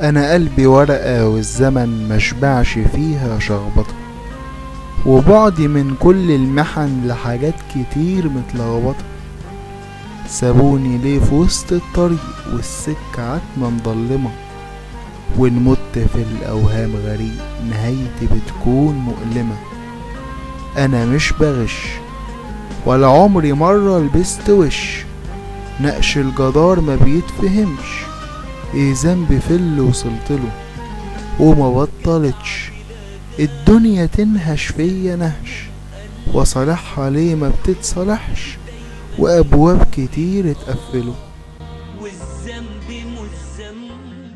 أنا قلبي ورقة والزمن مشبعش فيها شخبطة. وبعدي من كل المحن لحاجات كتير متلخبطة. سابوني ليه في وسط الطريق والسكة عتمة مضلمة وإن مت في الأوهام غريب نهايتي بتكون مؤلمة. أنا مش بغش ولا عمري مرة لبست وش. نقش الجدار ما بيتفهمش. إيه ذنبي في اللي وصلت له. وما بطلتش. الدنيا تنهش فيا نهش. وصالحها ليه ما بتتصالحش وأبواب كتير اتقفلوا. والذنب مش ذنب.